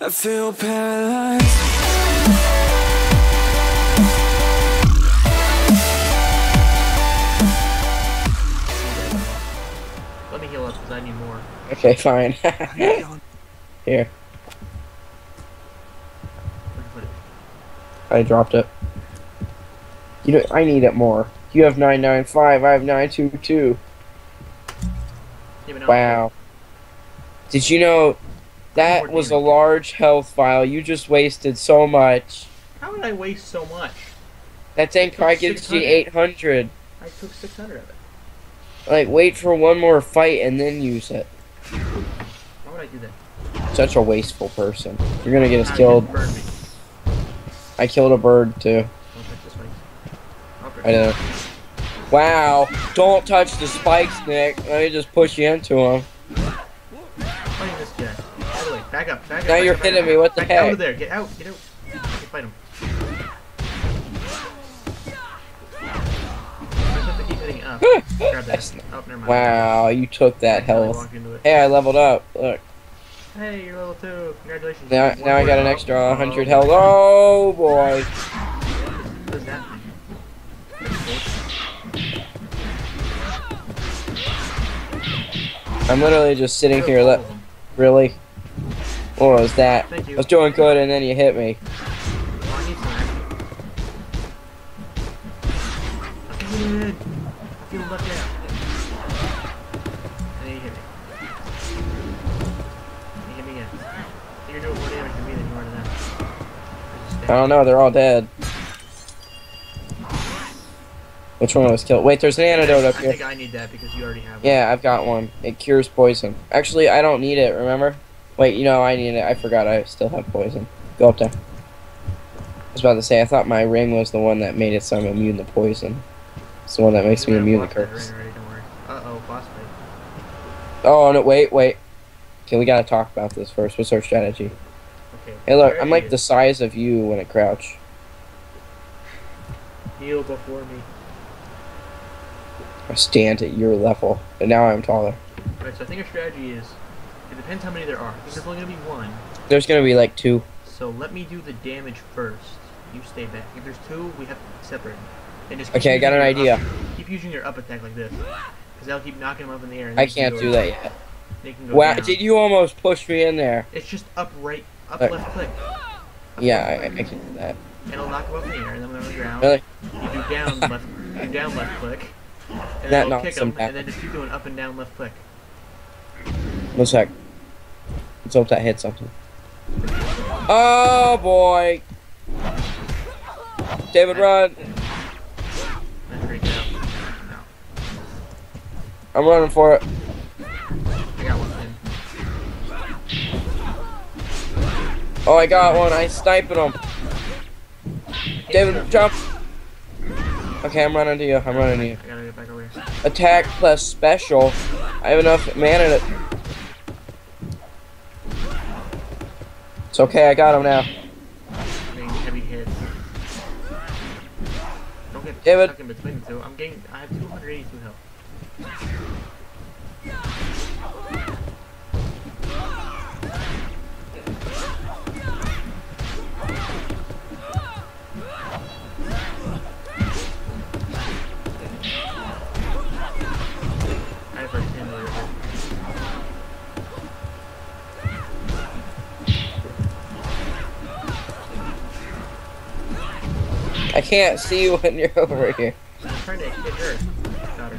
I feel paralyzed. Let me heal up because I need more. Okay, fine. Here, Where'd you put it? I dropped it. You know, I need it more. You have 995, I have 922. Yeah, no, Wow. Did you know that was a large health file? You just wasted so much. How did I waste so much? That thing probably gives you 800. I took 600 of it. Like, wait for one more fight and then use it. Why would I do that? Such a wasteful person. You're gonna get us Ah, killed. I killed a bird too. Don't touch the spikes. I know. Wow. Don't touch the spikes, Nick. Let me just push you into them. Fighting this guy. By the way, back up, back up. Now you're back hitting me, what the back Out of there, get out, get out. Can fight him. I just have to keep hitting up. Grab that. Oh, never mind. Wow, you took that health. walked into it. Hey, I leveled up. Look. Hey, you're level two. Congratulations. Now, One now I got an extra 100 Oh, health. Oh boy. What that? I'm literally just sitting here. Let really. What was that? Thank you. I was doing good and then you hit me. I need some action. I'm coming in. I feel left out. And then you hit me. You hit me again. You're doing more damage to me than you are to them. I don't know. They're all dead. Which one was killed? Wait, there's an antidote up I here. think I need that because you already have one. Yeah, I've got one. It cures poison. Actually, I don't need it, remember? Wait, you know, I need it. I forgot I still have poison. Go up there. I was about to say, I thought my ring was the one that made it so I'm immune to poison. It's the one that makes me immune to curse. ring already, don't worry. Uh-oh, boss fight. Oh, no, wait, wait. Okay, we gotta talk about this first. What's our strategy? Okay. Hey, look, I'm like the size of you when I crouch. Heal before me. I stand at your level, and now I'm taller. Alright, so I think our strategy is, it depends how many there are. There's only gonna be one. There's gonna be like two. So let me do the damage first. You stay back. If there's two, we have to separate. And just Okay, I got an idea. Up, keep using your up attack like this. Because that'll keep knocking them up in the air. And I can can't do that yet. Wow, down. did you almost push me in there? It's just up, right, up, Uh, left click. Yeah, I, I can do that. And it'll knock them up in the air. And then when they're on the ground, Really? you do down left, do down left click. And That then it'll kick them them, and then just keep doing up and down left click. One sec. Let's hope that hit something. Oh boy! David, run! Then freak out. No, I'm running for it. I got one in. Oh, I got one. I sniping him. David, jump! Okay, I'm running to you. I'm running to you. I gotta get back over here. Attack plus special. I have enough mana to. It's okay. I got him now. Don't get stuck in between the two. I'm getting. I have 282 health. I can't see you when you're over here. I'm trying to hit her. Got her.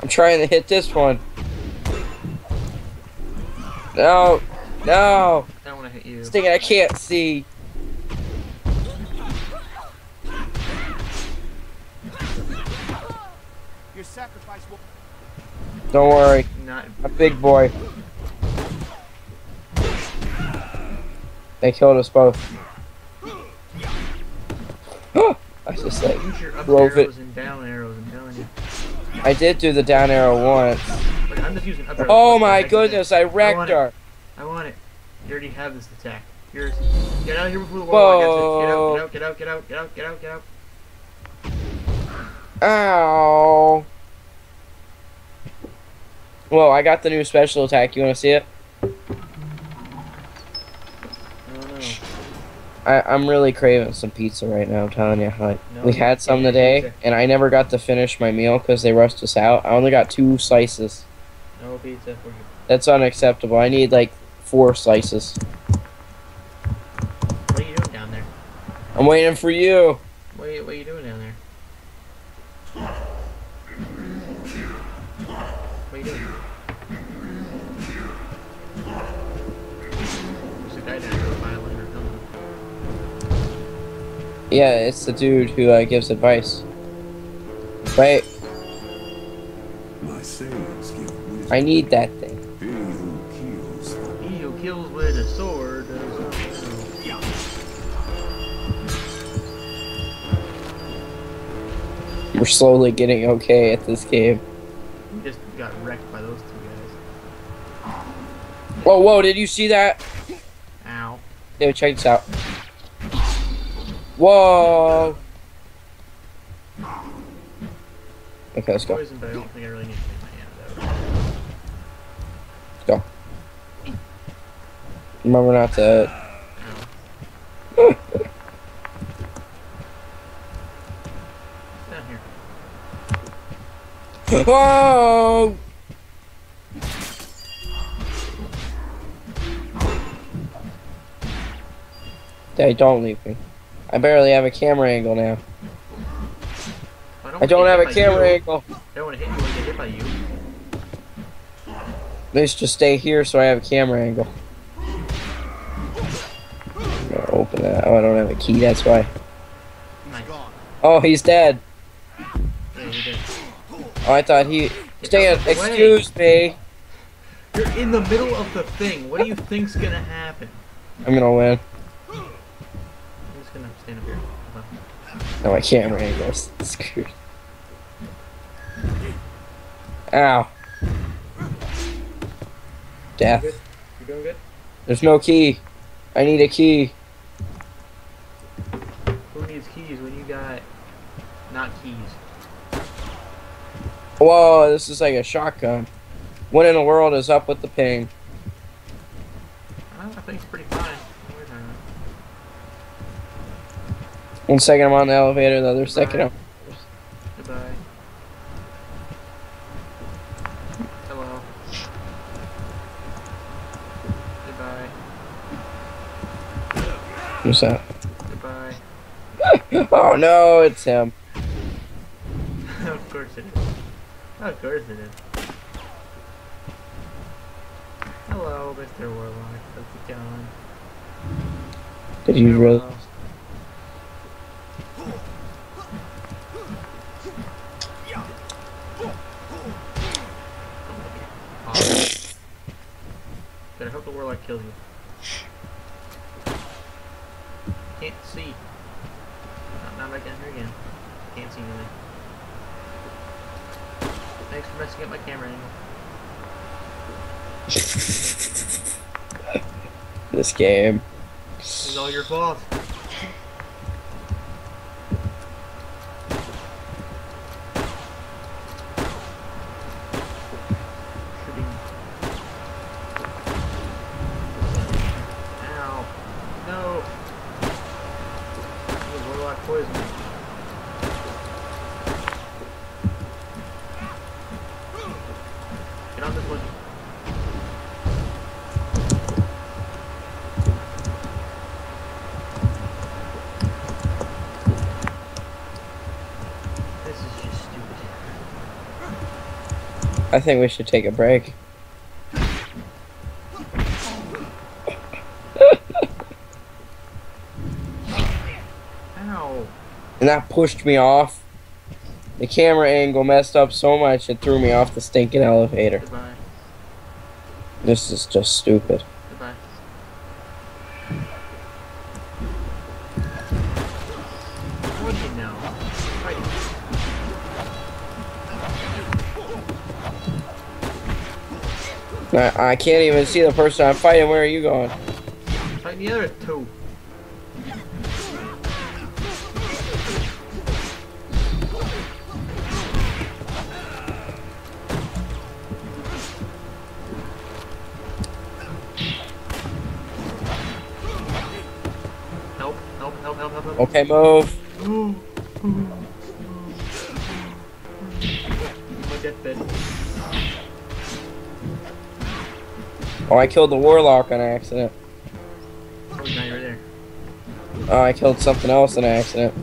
I'm trying to hit this one. No, no. I don't want to hit you. Stinging, I can't see. Your sacrifice will Don't worry, Not. I'm a big boy. They killed us both. Just like Use Drove it. and down arrows. I'm telling. I did do the down arrow once. Look, I'm just using up arrows. Oh my goodness, I wrecked it. her. I want it. You already have this attack. Yours. Get out of here before the wall. I Whoa. Get out, get out, get out, get out, get out, get out. Ow. Whoa, I got the new special attack. You want to see it? I, I'm really craving some pizza right now. I'm telling you. Like, we had some today, and I never got to finish my meal because they rushed us out. I only got two slices. No pizza for you. That's unacceptable. I need like four slices. What are you doing down there? I'm waiting for you. What are you, what are you doing down there? What are you doing? Yeah, it's the dude who uh, gives advice. Wait, My sayings give wisdom. I need that thing. He who kills He who kills with a sword does not know. We're slowly getting okay at this game. We just got wrecked by those two guys. Whoa, whoa! Did you see that? Ow. Dude, check this out. Whoa. Okay, let's go. Poison, but I don't think I really need to my hand out. Remember not to. Ow. Down here. Whoa! Hey, don't leave me. I barely have a camera angle now. I don't wanna have a camera you. angle. I don't want to hit you when I get hit by you. Let's just stay here so I have a camera angle. I'm gonna open that. Oh, I don't have a key, that's why. Nice. Oh, he's dead. Yeah, did. Oh, I thought he. Get Stay. out of the way. Excuse me. You're in the middle of the thing. What do you think's gonna happen? I'm gonna win. I'm just gonna stand up here. Hold on. No, my camera angle's screwed. Ow. Death. You doing good? There's no key. I need a key. Who needs keys when you got not keys? Whoa, this is like a shotgun. What in the world is up with the ping? I, don't know, I think it's pretty fine. We're fine. One second I'm on the elevator, the other second I'm. Goodbye. Hello. Goodbye. What's that? Goodbye. Oh no, it's him. of course it is. Of course it is. Hello, Mr. Warlock. How's it going? Did you really? Hello. Awesome. Better hope the warlock kills you. Can't see. Not, not back down here again. Can't see anything. Thanks for messing up my camera angle. This game. This is all your fault. Shooting. Ow. No. Warlock poison. Get on this one. This is just stupid. I think we should take a break. Ow. And that pushed me off. The camera angle messed up so much it threw me off the stinking elevator. Goodbye. This is just stupid. Goodbye. What you know? I, I can't even see the person I'm fighting. Where are you going? Fight the other two. Okay, move. Oh, I killed the warlock on accident. Oh, now you're there. Oh, I killed something else on accident.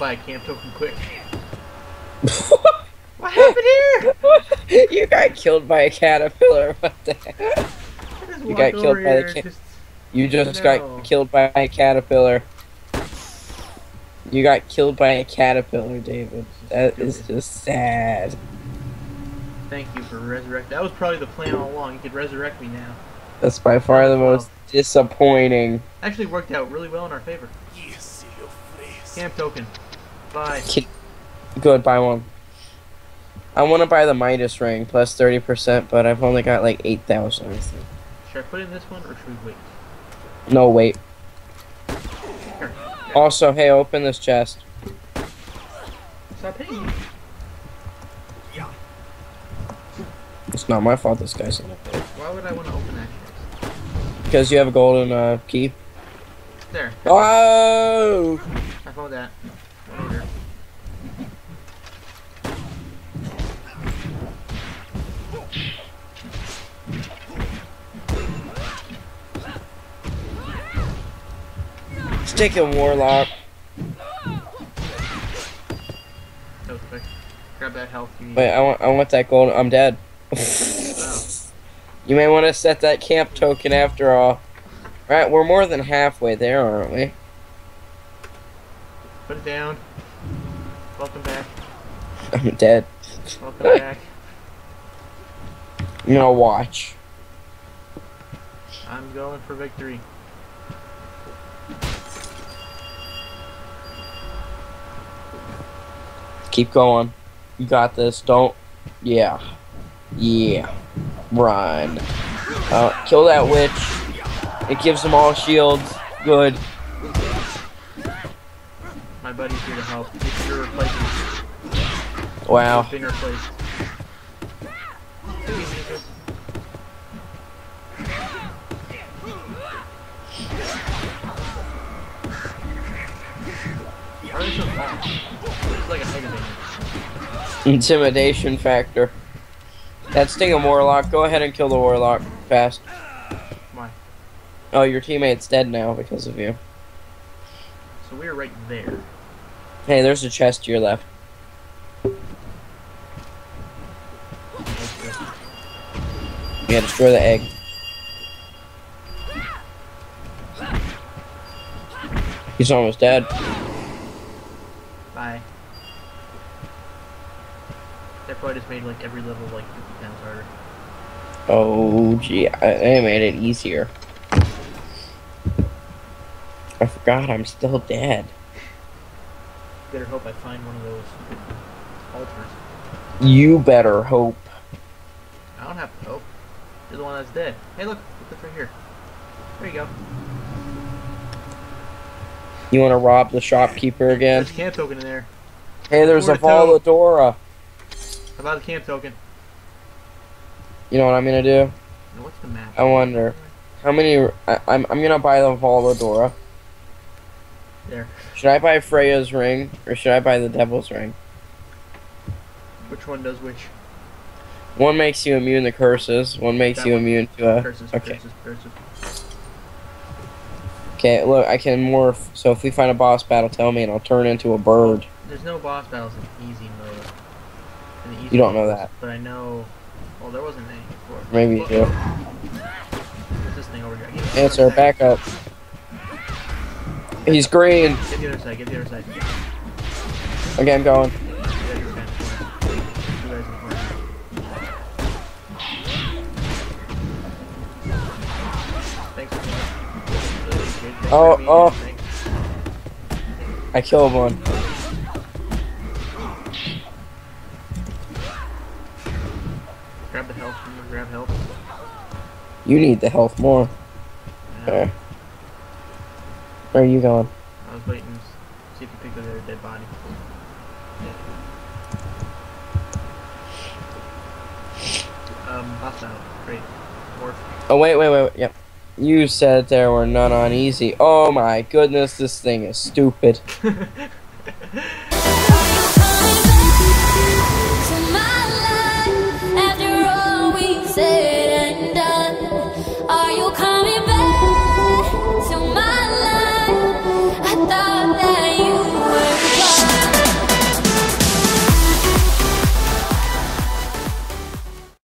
Buy a camp token quick. What happened here? you got killed by a caterpillar. What the heck? You got killed by the here, ca- just- You just No. got killed by a caterpillar. You got killed by a caterpillar, David. That is just sad. Thank you for resurrect. That was probably the plan all along. You could resurrect me now. That's by far the most disappointing. Actually worked out really well in our favor. Yes, your face. Camp token. Bye. Good, buy one. I want to buy the Midas ring plus 30%, but I've only got like 8,000. Should I put in this one or should we wait? No, wait. Here. Also, hey, open this chest. Stop hitting me. Yeah. It's not my fault this guy's in it. Why would I want to open that chest? Because you have a golden uh, key. There. Oh! I found that. Sticking warlock. That was quick. Grab that health you need. Wait, I want, I want that gold. I'm dead. Oh. you may want to set that camp token after all. Right, we're more than halfway there, aren't we? Put it down. Welcome back. I'm dead. Welcome back. I'm gonna watch. I'm going for victory. Keep going. You got this. Don't. Yeah. Yeah. Run. Uh, kill that witch. It gives them all shields. Good. My buddy's here to help. It's your replacement. Wow. Been replaced. So like a height advantage. Intimidation factor. That stinging warlock. Go ahead and kill the warlock fast. Why? Oh, your teammate's dead now because of you. So we're right there. Hey, there's a chest to your left. Yeah, destroy the egg. He's almost dead. Bye. That probably just made like every level like 50 times harder. Oh, gee, I, I made it easier. I forgot I'm still dead. Better hope I find one of those altars. You better hope. I don't have to hope. You're the one that's dead. Hey, look, look right here. There you go. You want to rob the shopkeeper again? There's a camp token in there. Hey, there's a. Voladora. How about the camp token? You know what I'm gonna do? Now, what's the map? I wonder. How many? I, I'm I'm gonna buy the Voladora. There. Should I buy Freya's ring or should I buy the Devil's ring? Which one does which? One makes you immune to curses. One makes That you one. immune to a. Curses, okay. curses, curses. Okay. Look, I can morph. So if we find a boss battle, tell me, and I'll turn into a bird. There's no boss battles in easy mode. In the easy You don't know that. But I know. Well, there wasn't any before. Maybe you do. What's this thing over here? Answer. Back up. He's green. Get the other side. Get the other side. Okay, I'm going. You guys are kind of You need the health more. Yeah, Okay. Where are you going? I was waiting. to See if you pick up their dead body. Um. Great. Morph. Oh wait, wait, wait, wait. Yep. You said there were none on easy. Oh my goodness, this thing is stupid.